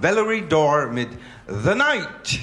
Valerie Door met The Night.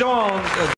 Jones.